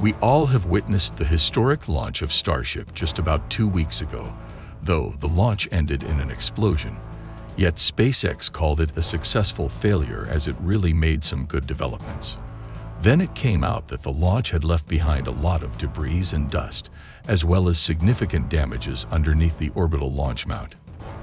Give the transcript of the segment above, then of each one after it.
We all have witnessed the historic launch of Starship just about two weeks ago, though the launch ended in an explosion. Yet SpaceX called it a successful failure as it really made some good developments. Then it came out that the launch had left behind a lot of debris and dust, as well as significant damages underneath the orbital launch mount.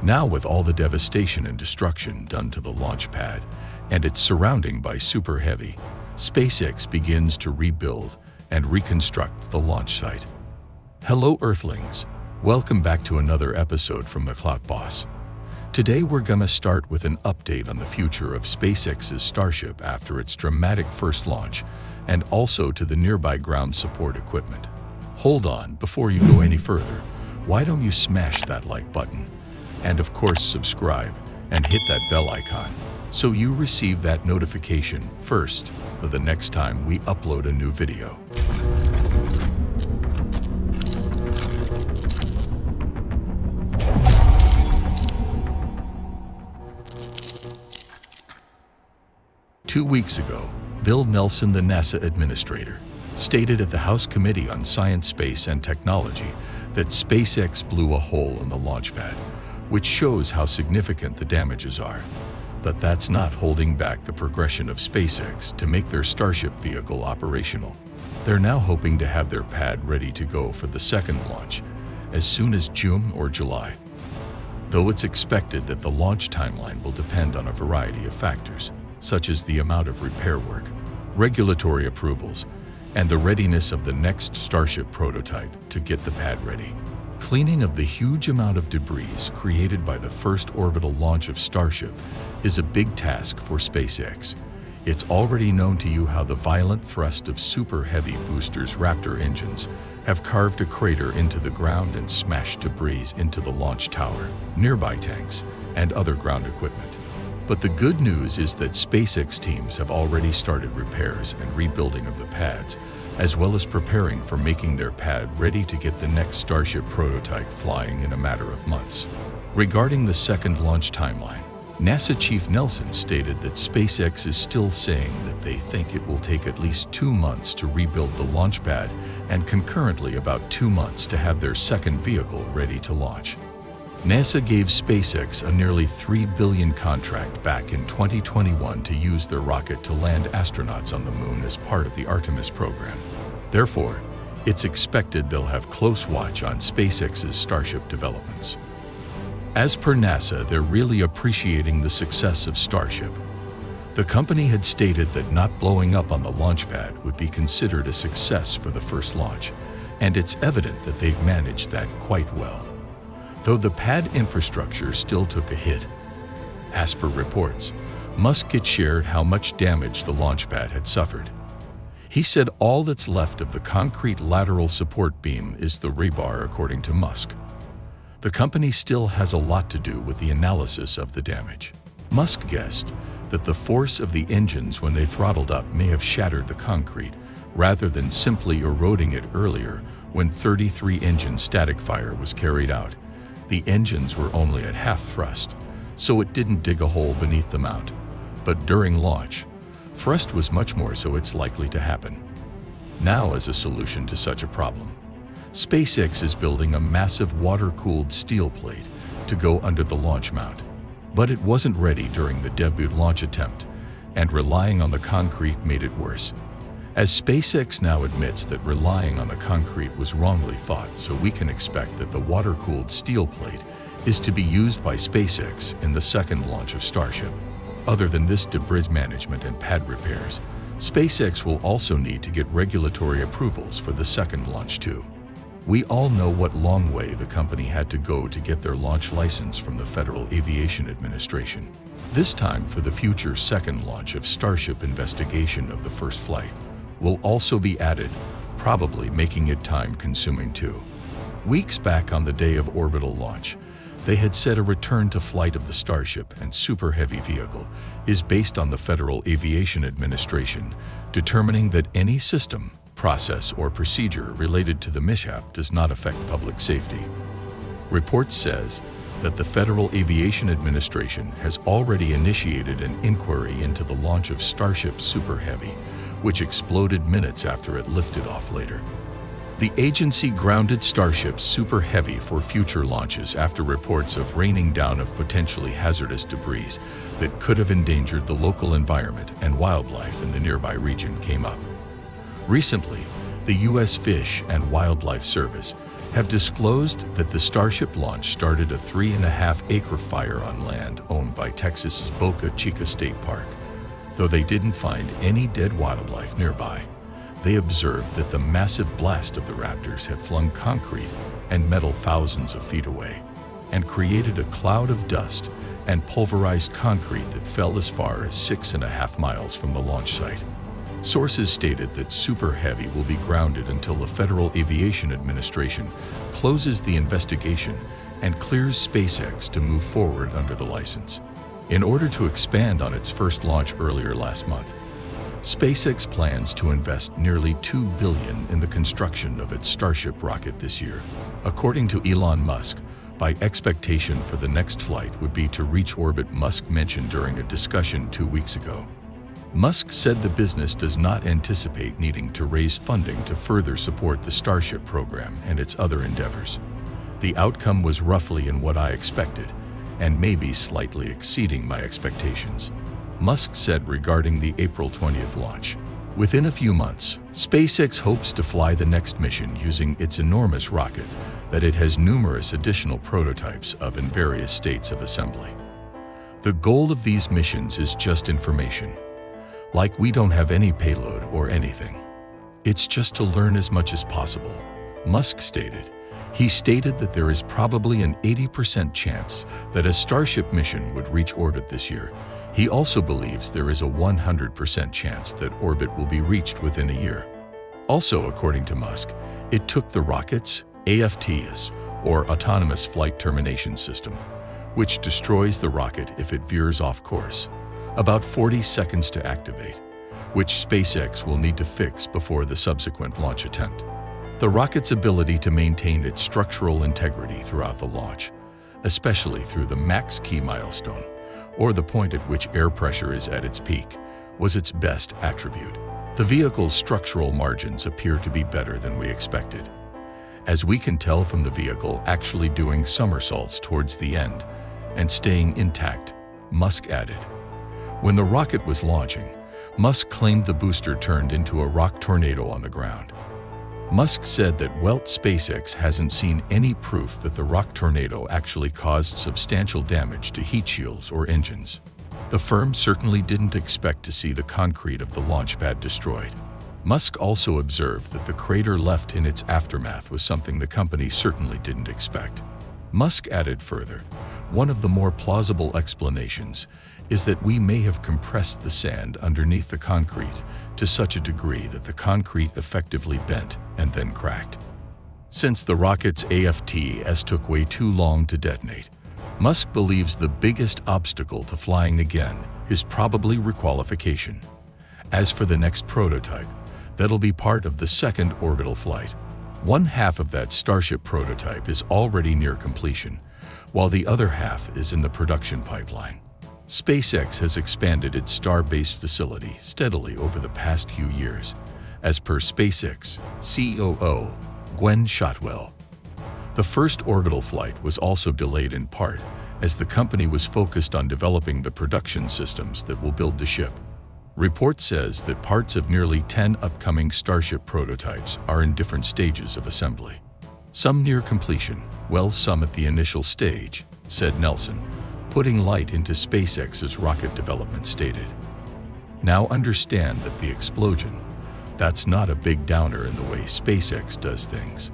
Now with all the devastation and destruction done to the launch pad and its surrounding by Super Heavy, SpaceX begins to rebuild and reconstruct the launch site. Hello Earthlings, welcome back to another episode from the Clout Boss. Today we're gonna start with an update on the future of SpaceX's Starship after its dramatic first launch and also to the nearby ground support equipment. Hold on, before you go any further, why don't you smash that like button? And of course subscribe and hit that bell icon so you receive that notification first for the next time we upload a new video. Two weeks ago, Bill Nelson, the NASA administrator, stated at the House Committee on Science, Space, and Technology that SpaceX blew a hole in the launch pad, which shows how significant the damages are. But that's not holding back the progression of SpaceX to make their Starship vehicle operational. They're now hoping to have their pad ready to go for the second launch as soon as June or July. Though it's expected that the launch timeline will depend on a variety of factors, such as the amount of repair work, regulatory approvals, and the readiness of the next Starship prototype to get the pad ready. Cleaning of the huge amount of debris created by the first orbital launch of Starship is a big task for SpaceX. It's already known to you how the violent thrust of Super Heavy Booster's Raptor engines have carved a crater into the ground and smashed debris into the launch tower, nearby tanks, and other ground equipment. But the good news is that SpaceX teams have already started repairs and rebuilding of the pads, as well as preparing for making their pad ready to get the next Starship prototype flying in a matter of months. Regarding the second launch timeline, NASA Chief Nelson stated that SpaceX is still saying that they think it will take at least two months to rebuild the launch pad and concurrently about two months to have their second vehicle ready to launch. NASA gave SpaceX a nearly 3 billion contract back in 2021 to use their rocket to land astronauts on the moon as part of the Artemis program. Therefore, it's expected they'll have close watch on SpaceX's Starship developments. As per NASA, they're really appreciating the success of Starship. The company had stated that not blowing up on the launch pad would be considered a success for the first launch, and it's evident that they've managed that quite well. Though the pad infrastructure still took a hit. As per reports, Musk had shared how much damage the launch pad had suffered. He said all that's left of the concrete lateral support beam is the rebar according to Musk. The company still has a lot to do with the analysis of the damage. Musk guessed that the force of the engines when they throttled up may have shattered the concrete rather than simply eroding it earlier when 33 engine static fire was carried out. The engines were only at half thrust, so it didn't dig a hole beneath the mount. But during launch, thrust was much more so it's likely to happen. Now as a solution to such a problem, SpaceX is building a massive water-cooled steel plate to go under the launch mount. But it wasn't ready during the debut launch attempt, and relying on the concrete made it worse. As SpaceX now admits that relying on the concrete was wrongly thought, so we can expect that the water-cooled steel plate is to be used by SpaceX in the second launch of Starship. Other than this debris management and pad repairs, SpaceX will also need to get regulatory approvals for the second launch too. We all know what long way the company had to go to get their launch license from the Federal Aviation Administration. This time for the future second launch of Starship investigation of the first flight will also be added, probably making it time-consuming too. Weeks back on the day of orbital launch, they had said a return to flight of the Starship and Super Heavy vehicle is based on the Federal Aviation Administration determining that any system process, or procedure related to the mishap does not affect public safety. Report says that the Federal Aviation Administration has already initiated an inquiry into the launch of Starship Super Heavy, which exploded minutes after it lifted off later. The agency grounded Starship Super Heavy for future launches after reports of raining down of potentially hazardous debris that could have endangered the local environment and wildlife in the nearby region came up. Recently, the U.S. Fish and Wildlife Service have disclosed that the Starship launch started a three and a half acre fire on land owned by Texas's Boca Chica State Park. Though they didn't find any dead wildlife nearby, they observed that the massive blast of the raptors had flung concrete and metal thousands of feet away and created a cloud of dust and pulverized concrete that fell as far as six and a half miles from the launch site. Sources stated that Super Heavy will be grounded until the Federal Aviation Administration closes the investigation and clears SpaceX to move forward under the license. In order to expand on its first launch earlier last month, SpaceX plans to invest nearly 2 billion in the construction of its Starship rocket this year. According to Elon Musk, by expectation for the next flight would be to reach orbit Musk mentioned during a discussion two weeks ago. Musk said the business does not anticipate needing to raise funding to further support the Starship program and its other endeavors. The outcome was roughly in what I expected, and maybe slightly exceeding my expectations. Musk said regarding the April 20th launch. Within a few months, SpaceX hopes to fly the next mission using its enormous rocket that it has numerous additional prototypes of in various states of assembly. The goal of these missions is just information. Like we don't have any payload or anything. It's just to learn as much as possible, Musk stated. He stated that there is probably an 80% chance that a Starship mission would reach orbit this year, he also believes there is a 100% chance that orbit will be reached within a year. Also, according to Musk, it took the rocket's AFTS, or Autonomous Flight Termination System, which destroys the rocket if it veers off course, about 40 seconds to activate, which SpaceX will need to fix before the subsequent launch attempt. The rocket's ability to maintain its structural integrity throughout the launch, especially through the max Q milestone, or the point at which air pressure is at its peak, was its best attribute. The vehicle's structural margins appear to be better than we expected. As we can tell from the vehicle actually doing somersaults towards the end and staying intact, Musk added. When the rocket was launching, Musk claimed the booster turned into a rock tornado on the ground. Musk said that Welt SpaceX hasn't seen any proof that the rock tornado actually caused substantial damage to heat shields or engines. The firm certainly didn't expect to see the concrete of the launch pad destroyed. Musk also observed that the crater left in its aftermath was something the company certainly didn't expect. Musk added further, one of the more plausible explanations is that we may have compressed the sand underneath the concrete to such a degree that the concrete effectively bent and then cracked. Since the rocket's AFTS took way too long to detonate, Musk believes the biggest obstacle to flying again is probably requalification. As for the next prototype, that'll be part of the second orbital flight. One half of that Starship prototype is already near completion, while the other half is in the production pipeline. SpaceX has expanded its Starbase facility steadily over the past few years, as per SpaceX COO Gwynne Shotwell. The first orbital flight was also delayed in part as the company was focused on developing the production systems that will build the ship. Report says that parts of nearly 10 upcoming Starship prototypes are in different stages of assembly. Some near completion, well some at the initial stage, said Nelson, putting light into SpaceX's rocket development stated. Now understand that the explosion, that's not a big downer in the way SpaceX does things.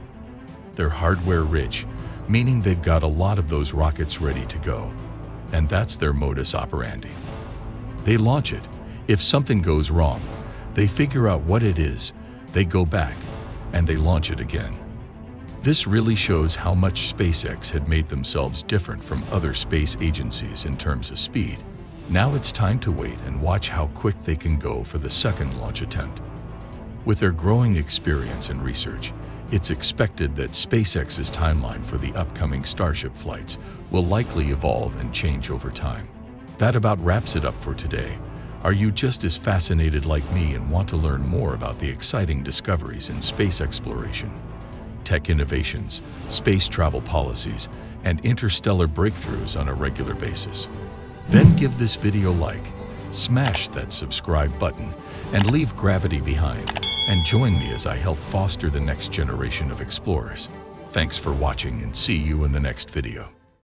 They're hardware rich, meaning they've got a lot of those rockets ready to go. And that's their modus operandi. They launch it. If something goes wrong, they figure out what it is, they go back, and they launch it again. This really shows how much SpaceX had made themselves different from other space agencies in terms of speed. Now it's time to wait and watch how quick they can go for the second launch attempt. With their growing experience in research, it's expected that SpaceX's timeline for the upcoming Starship flights will likely evolve and change over time. That about wraps it up for today. Are you just as fascinated like me and want to learn more about the exciting discoveries in space exploration, tech innovations, space travel policies, and interstellar breakthroughs on a regular basis? Then give this video a like, smash that subscribe button, and leave gravity behind, and join me as I help foster the next generation of explorers. Thanks for watching and see you in the next video.